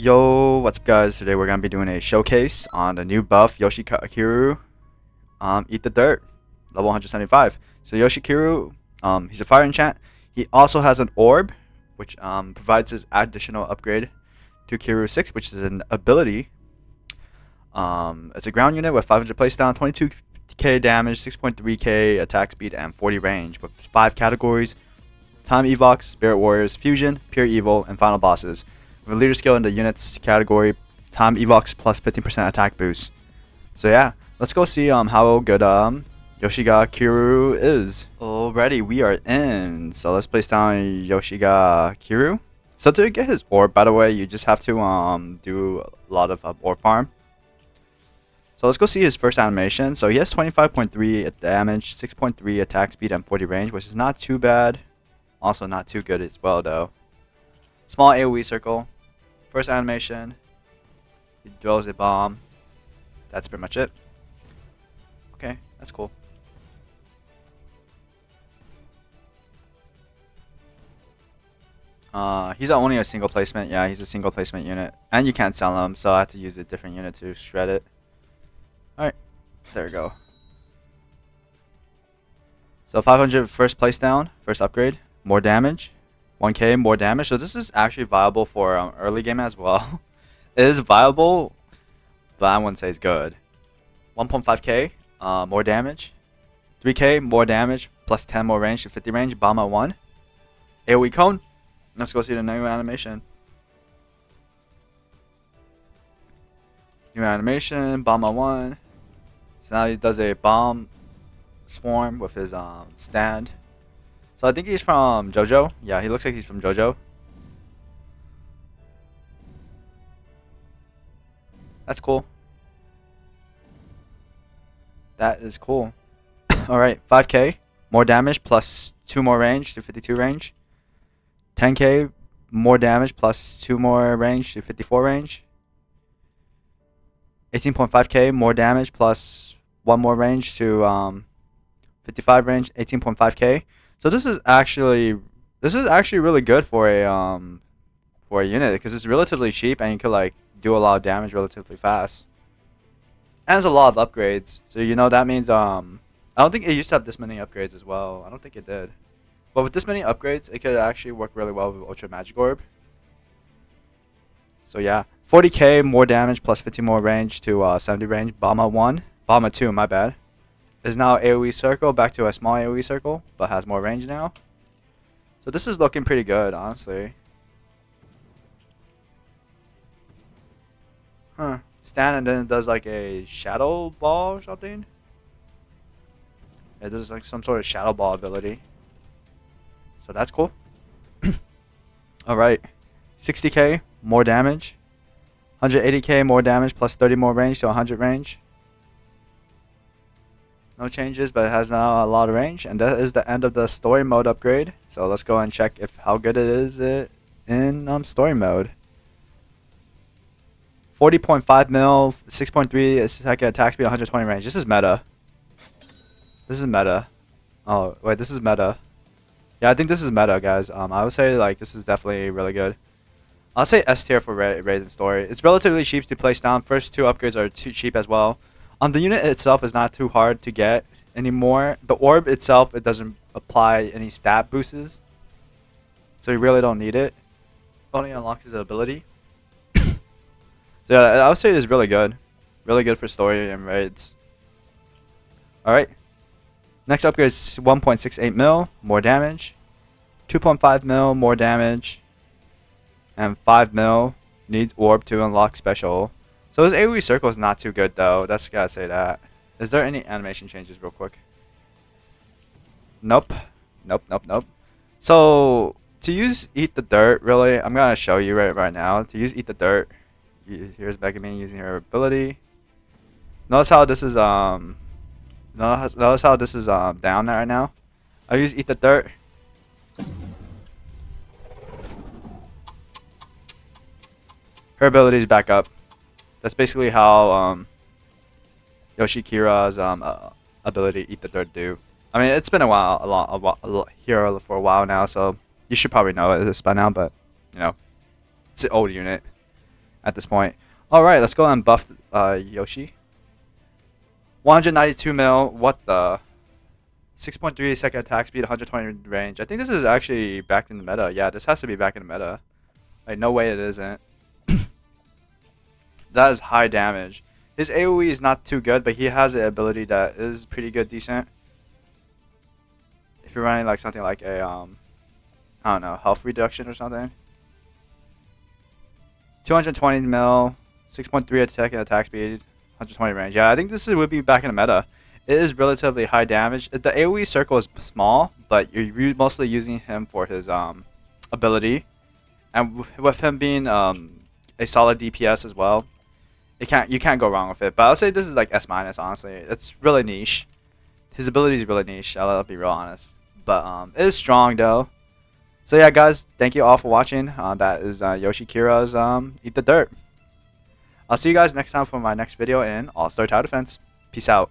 Yo, what's up guys? Today we're going to be doing a showcase on the new buff Yoshikiru um, Eat the Dirt, level 175. So Yoshikiru, um, he's a fire enchant. He also has an orb, which um, provides his additional upgrade to Kiru 6, which is an ability. Um, it's a ground unit with 500 down, 22k damage, 6.3k attack speed, and 40 range with 5 categories. Time Evox, Spirit Warriors, Fusion, Pure Evil, and Final Bosses. With leader skill in the units category, Time Evox plus 15% attack boost. So yeah, let's go see um how good um Yoshaga Kiryu is. Already, we are in. So let's place down Yoshaga Kiryu. So to get his orb, by the way, you just have to um do a lot of uh, orb farm. So let's go see his first animation. So he has 25.3 damage, 6.3 attack speed, and 40 range, which is not too bad. Also not too good as well, though. Small AoE circle. First animation. He dwells a bomb. That's pretty much it. Okay, that's cool. Uh, he's only a single placement. Yeah, he's a single placement unit. And you can't sell him, so I have to use a different unit to shred it. Alright, there we go. So 500 first place down, first upgrade, more damage. 1k more damage. So this is actually viable for um, early game as well. it is viable, but I wouldn't say it's good. 1.5k uh, more damage. 3k more damage plus 10 more range to 50 range. Bomb at 1. AoE cone. Let's go see the new animation. New animation, bomb at 1. So now he does a bomb swarm with his um, stand. So I think he's from JoJo. Yeah, he looks like he's from JoJo. That's cool. That is cool. Alright, 5k. More damage plus 2 more range to 52 range. 10k. More damage plus 2 more range to 54 range. 18.5k. More damage plus 1 more range to um, 55 range. 18.5k. So this is actually this is actually really good for a um for a unit because it's relatively cheap and you could like do a lot of damage relatively fast. And there's a lot of upgrades. So you know that means um I don't think it used to have this many upgrades as well. I don't think it did. But with this many upgrades, it could actually work really well with Ultra Magic Orb. So yeah, 40k more damage plus 50 more range to uh, 70 range. Bama 1. Bama 2, my bad is now AoE circle back to a small AoE circle, but has more range now. So this is looking pretty good, honestly. Huh. Stand and then it does like a shadow ball or something. It does like some sort of shadow ball ability. So that's cool. Alright. 60k, more damage. 180k more damage plus 30 more range to 100 range. No changes, but it has now a lot of range. And that is the end of the story mode upgrade. So let's go and check if how good it is in um, story mode. 40.5 mil, 6.3 second attack speed, 120 range. This is meta. This is meta. Oh, wait, this is meta. Yeah, I think this is meta, guys. Um, I would say, like, this is definitely really good. I'll say S tier for Ra Raisin Story. It's relatively cheap to place down. First two upgrades are too cheap as well. Um, the unit itself is not too hard to get anymore. The orb itself, it doesn't apply any stat boosts. So you really don't need it. Only unlocks his ability. so yeah, I would say it's really good. Really good for story and raids. Alright. Next upgrade is 1.68 mil, more damage. 2.5 mil, more damage. And 5 mil, needs orb to unlock special. So AoE circle is not too good though. That's gotta say that. Is there any animation changes real quick? Nope. Nope, nope, nope. So to use Eat the Dirt, really, I'm gonna show you right right now. To use Eat the Dirt, here's Megumin using her ability. Notice how this is um. Notice how this is um down right now. I use Eat the Dirt. Her ability is back up. That's basically how um, Yoshikira's um, uh, ability Eat the Dirt do. I mean, it's been a while, a lot, a while, a lot, here for a while now, so you should probably know this by now. But you know, it's an old unit. at this point. All right, let's go and buff uh, Yoshi. 192 mil. What the? 6.3 second attack speed, 120 range. I think this is actually back in the meta. Yeah, this has to be back in the meta. Like, no way it isn't. That is high damage. His AoE is not too good, but he has an ability that is pretty good, decent. If you're running like something like a, um, I don't know, health reduction or something. 220 mil, 6.3 attack attack speed, 120 range. Yeah, I think this would be back in the meta. It is relatively high damage. The AoE circle is small, but you're mostly using him for his um, ability. And with him being um, a solid DPS as well, it can't you can't go wrong with it. But I'll say this is like S minus. Honestly, it's really niche. His ability is really niche. I'll, I'll, be real honest. But um, it is strong though. So yeah, guys, thank you all for watching. Uh, that is uh, Yoshi Kira's um, Eat the Dirt. I'll see you guys next time for my next video in All Star Tower Defense. Peace out.